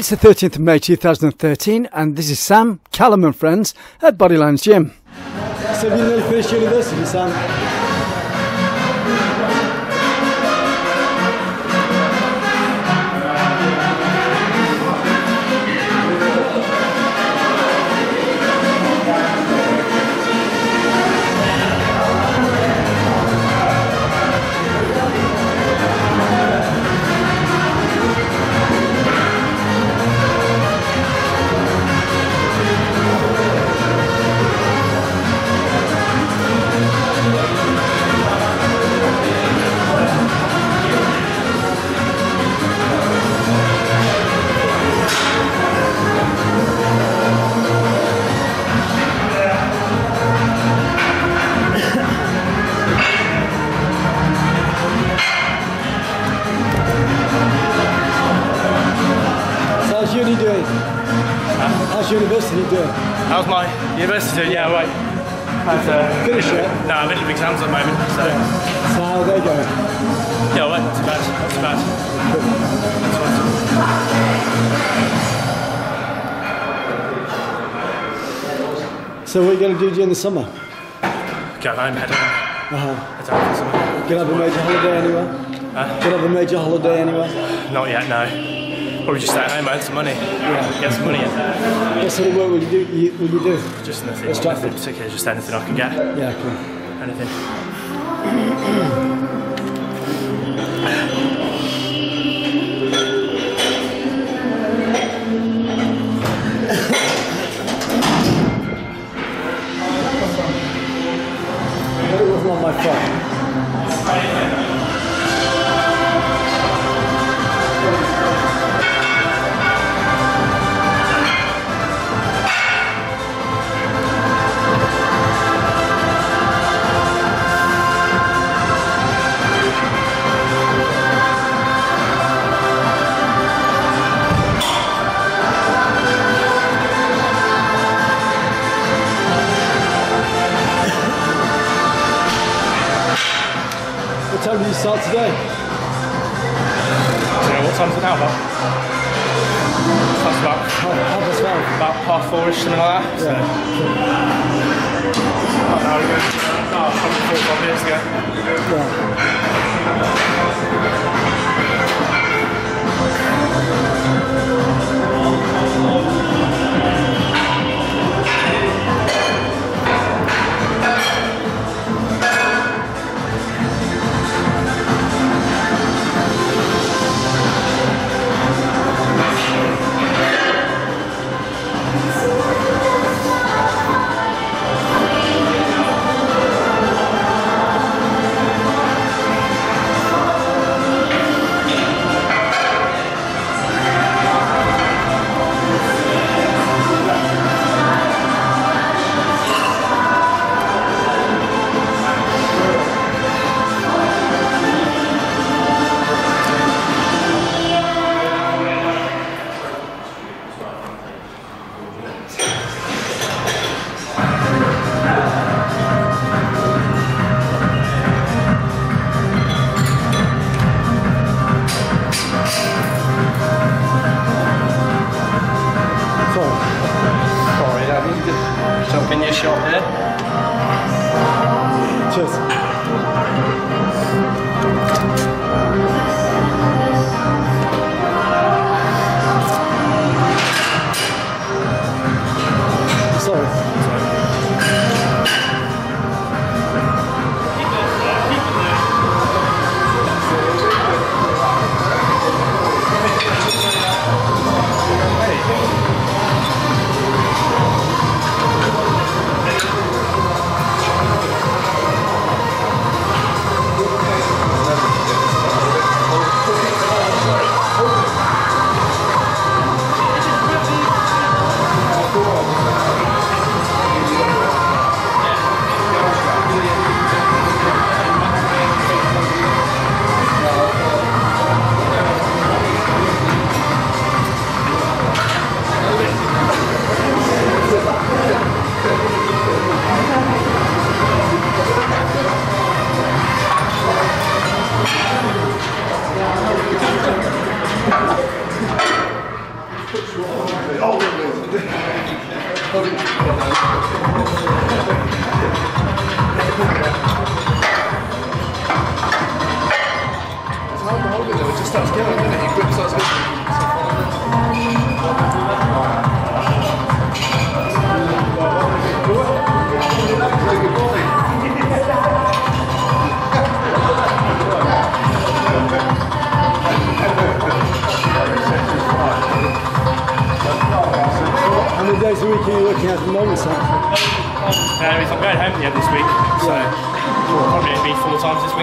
It's the 13th of May 2013, and this is Sam, Callum, and friends at Bodylines Gym. Sam? How's my university? Yeah, right. I've, uh, Finish it. no, I'm in exams at the moment, so So, how are they going? yeah, well, not too bad, not too bad. So, what are you going to do during the summer? Go home, head home, Uh-huh. head home for summer. Gonna have a major holiday anywhere? Gonna have a major holiday anywhere? Not yet, no. Probably just at home, earn some money. Yeah. Get some money in. What sort of work will you do? You, will you do? Just nothing, Let's nothing particular, just anything I can get. Yeah, cool. Anything. time did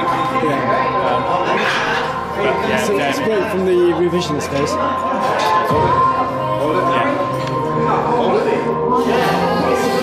four times this. Yeah. But yeah, So it's great from the revisionist days. Do you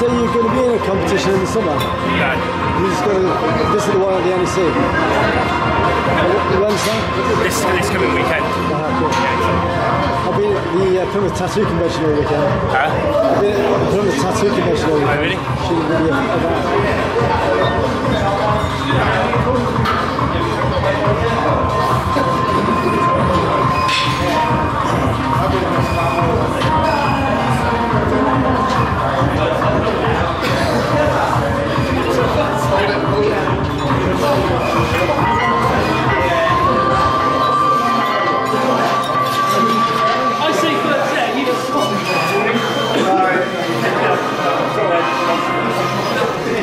say you're going to be in a competition in the summer? no, You just got to visit the one at the NEC. When's that? this this coming weekend. Ah, cool. I've been at the uh, Plymouth Tattoo Convention all weekend. Huh? I've been at the Plymouth Tattoo Convention all Oh, weekend. really? Shooting video of that.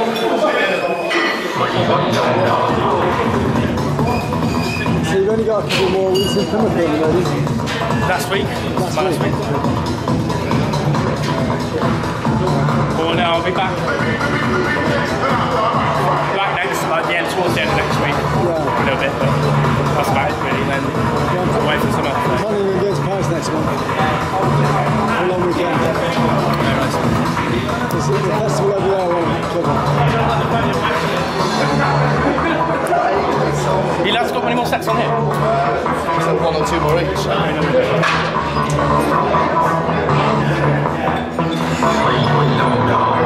So you've only got a couple more weeks in Plymouth at the moment. Last week. Last last week. week. Well, now I'll be back. Back next, like the end, towards the end of next week. Yeah. A little bit, but that's about it really. Then away for summer. So. Planning on going to Paris next month. A long weekend. There's a festival over there I want to cover. You lads got many more sets on here? So one or two more each. How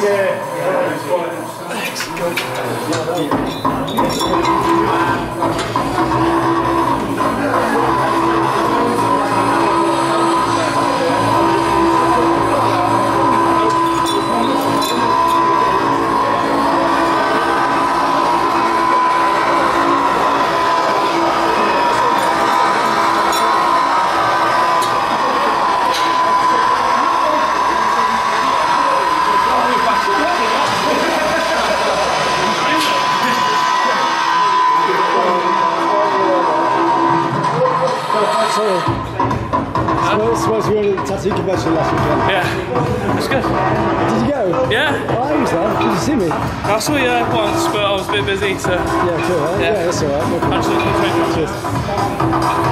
Yeah. Were at the convention last weekend. Yeah, it's good. Did you go? Yeah, Oh, I was there. Did you see me? I saw you uh, once, but I was a bit busy, so Yeah, cool. Huh? Yeah. Yeah. that's alright. No problem. absolutely. Cheers.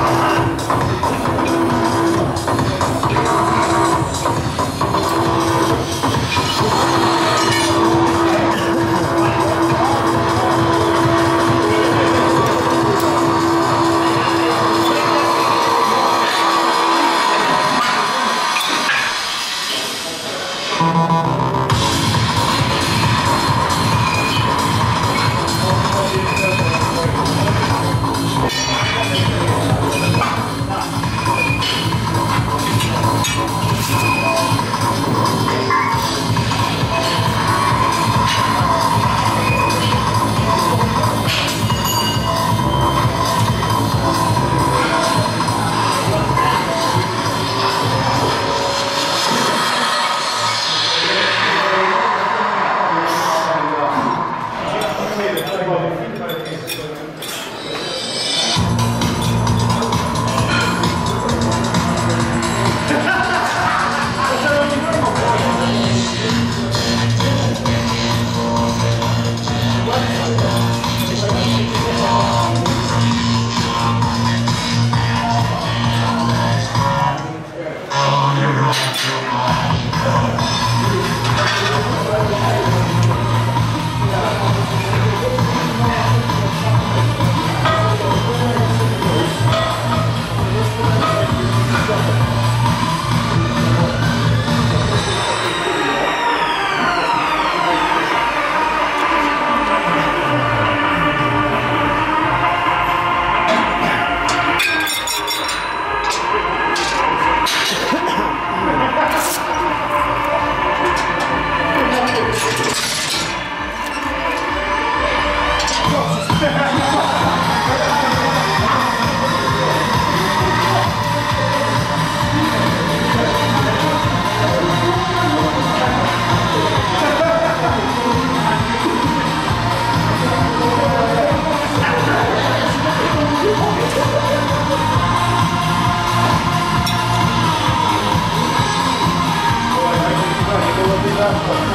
So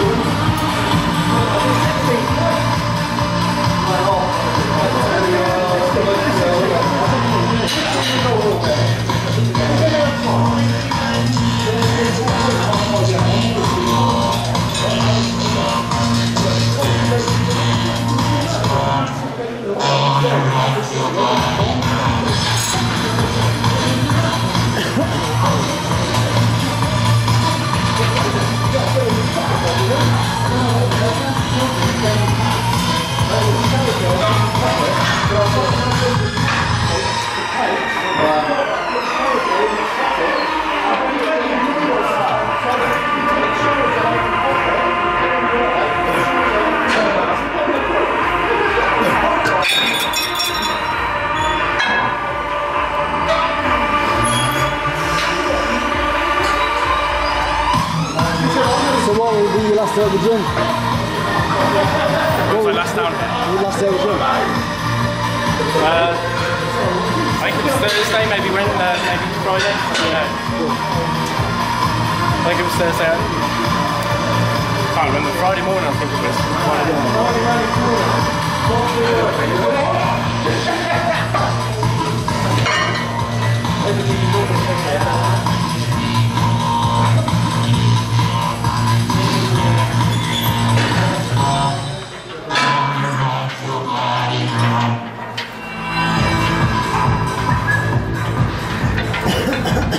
Uh, I think it was Thursday, maybe when, uh, maybe Friday. I don't know. I think it was Thursday. I can't remember. Friday morning, I think it was. Friday morning.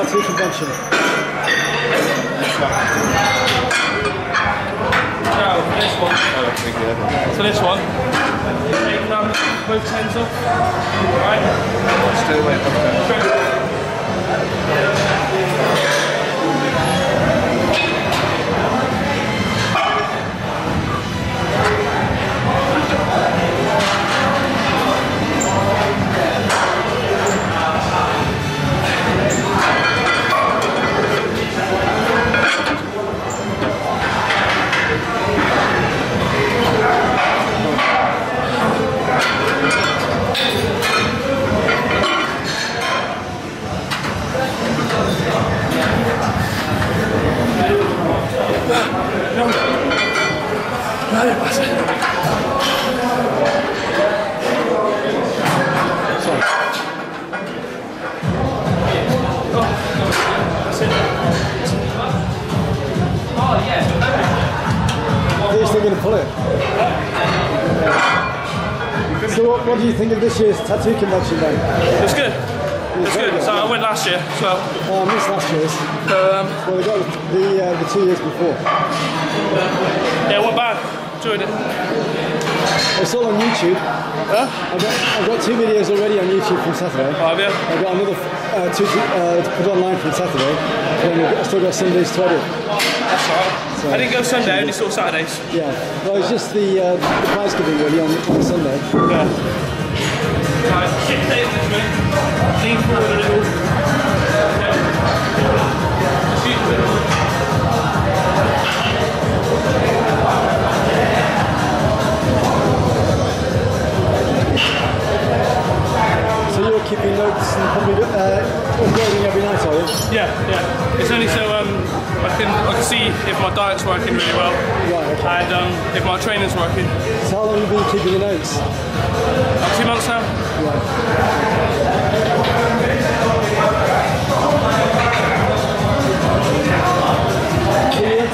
year's tattoo convention? No, this one. So this one. Take um, both tens off. Right. Stay away year's tattoo convention then? It's good. It's good. So I went last year as well. Oh, I missed last year's. Um, Well, we got the, uh, the two years before. yeah, it wasn't bad. Enjoyed it. It's all on YouTube. Huh? I've got, I've got two videos already on YouTube from Saturday. Oh, have you? I've got another uh, two to, uh, to put online from Saturday. And I've still got Sundays to edit. That's all right. I didn't go Sunday, I only saw Saturdays. Yeah. Well, it's just the, uh, the prize giving really on, on Sunday. Yeah. Right, six days this minute. Lean forward a little. Keeping notes and probably uh, uploading every night, are you? Yeah, yeah. It's only so um, I can I can see if my diet's working really well Right, okay. and um, if my training's working. So how long have you been keeping the notes? About two months now. Right.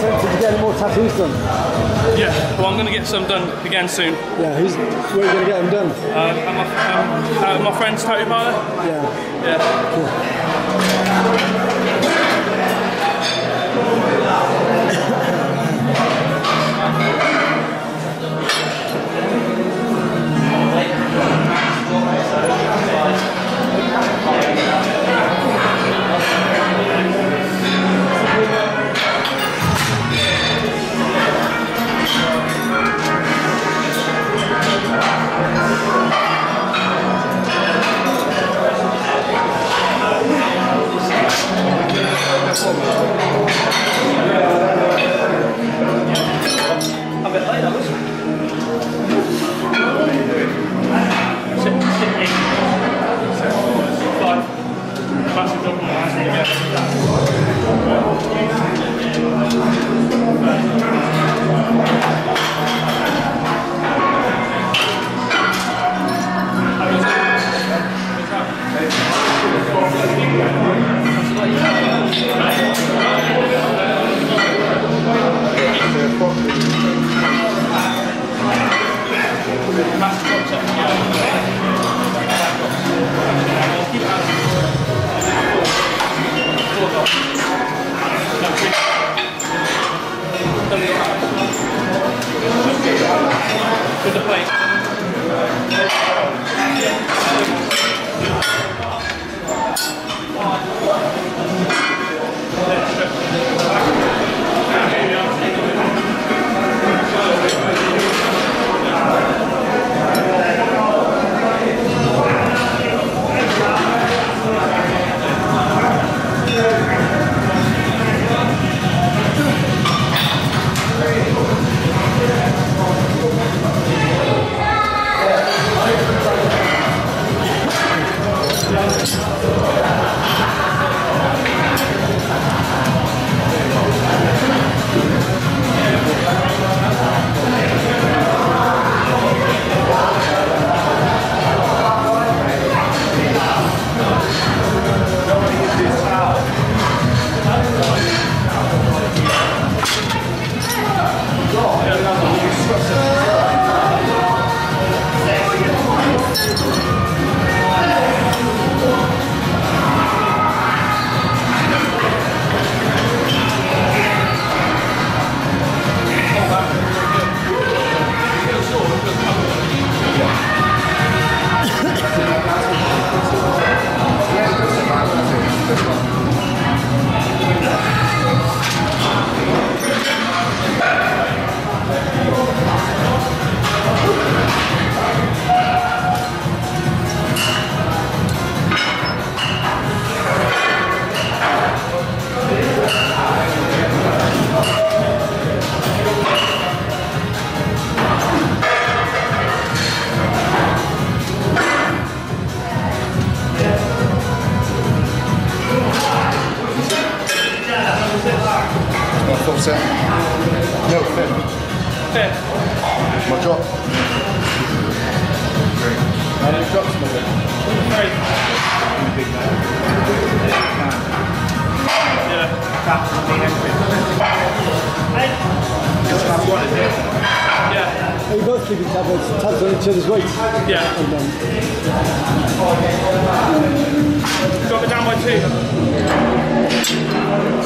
Tempted to get any more tattoos done? Yeah. Well, I'm going to get some done again soon. Yeah, who's, where are you going to get them done? Um, my, um, uh, my friend's tattoo parlour. Yeah. Yeah. Absolutamente.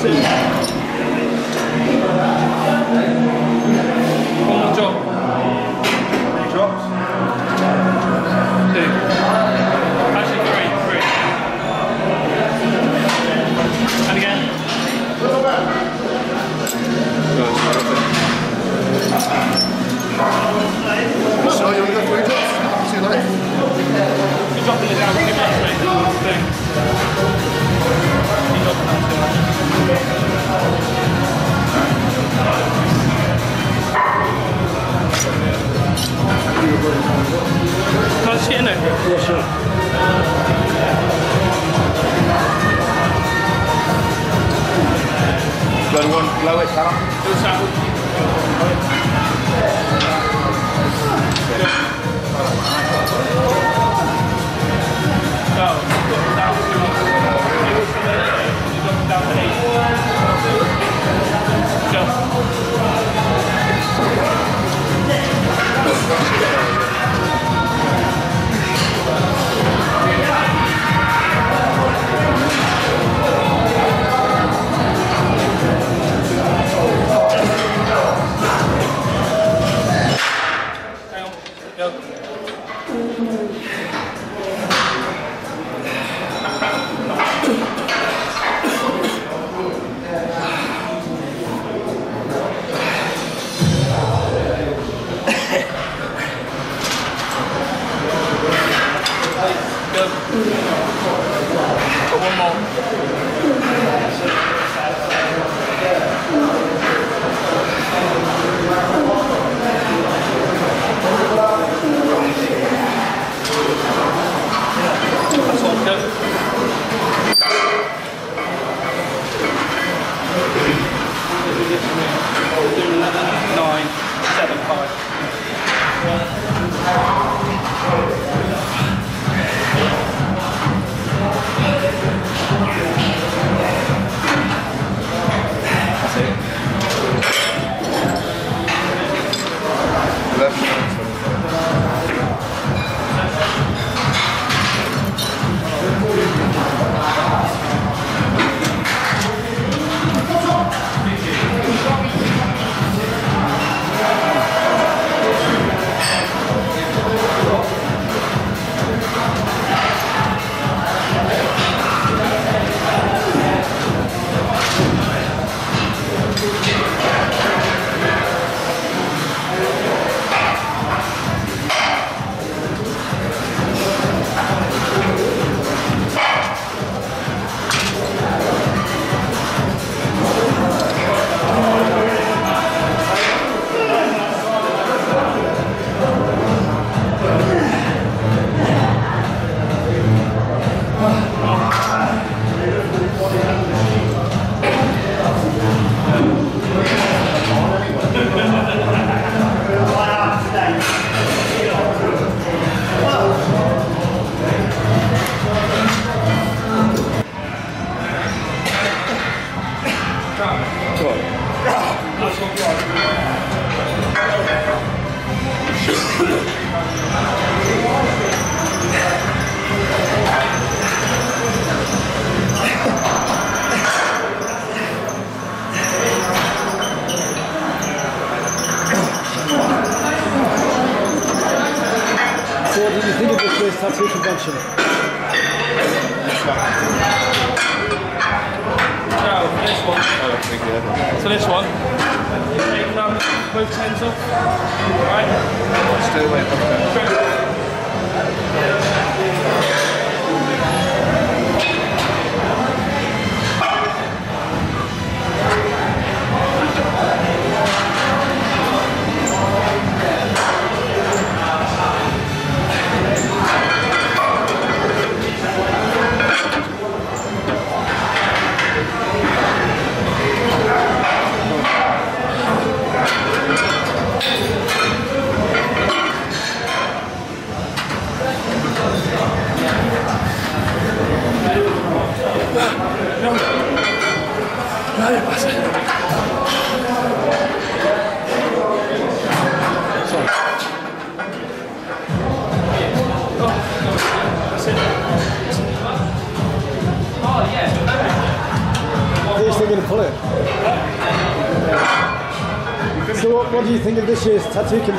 One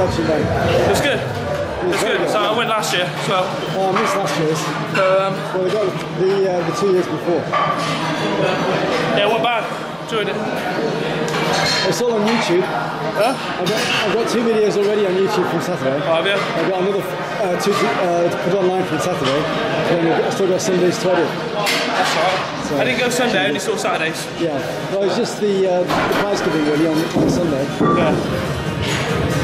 convention then? It was good. It was good. So I went last year as well. Oh, I missed last year's. Um, Well, we got the uh, the two years before. yeah, what bad? Enjoyed it. It's all on YouTube. Huh? I've got, I've got two videos already on YouTube from Saturday. Oh, have you? I've got another uh, two to, uh, to put online from Saturday. And then I've still got Sunday's to edit. That's alright. I didn't go Sunday, I only saw Saturdays. Yeah. Well, it's just the, uh, the prize giving really on, on Sunday. Yeah.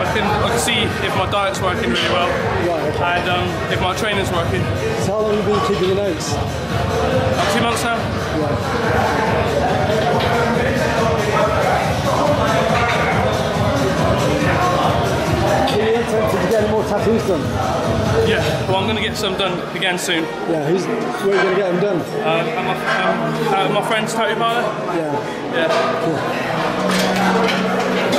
I can I can see if my diet's working really well Right, okay. and um, if my training's working. So how long have you been keeping the notes? About two months now. Are you tempted to get more tattoos done? Yeah. Well, I'm gonna get some done again soon. Yeah, who's, where are you going to get them done? Um, at my, um, at my friend's tattoo parlour. Yeah. Yeah. A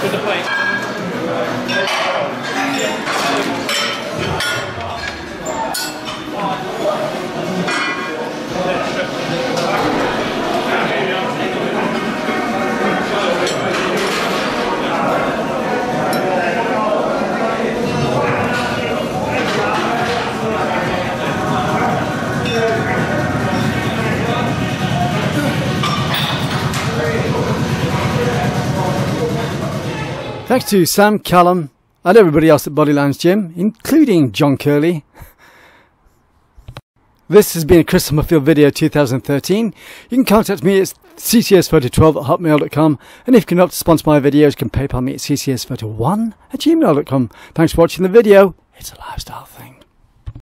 to the plate. One. Thanks to Sam, Calum, and everybody else at Bodylines Gym, including John Curley. This has been a Chris Summerfield video 2013. You can contact me at ccsphoto12 at hotmail.com, and if you're not to sponsor my videos, you can PayPal me at ccsphoto1 at gmail.com. Thanks for watching the video. It's a lifestyle thing.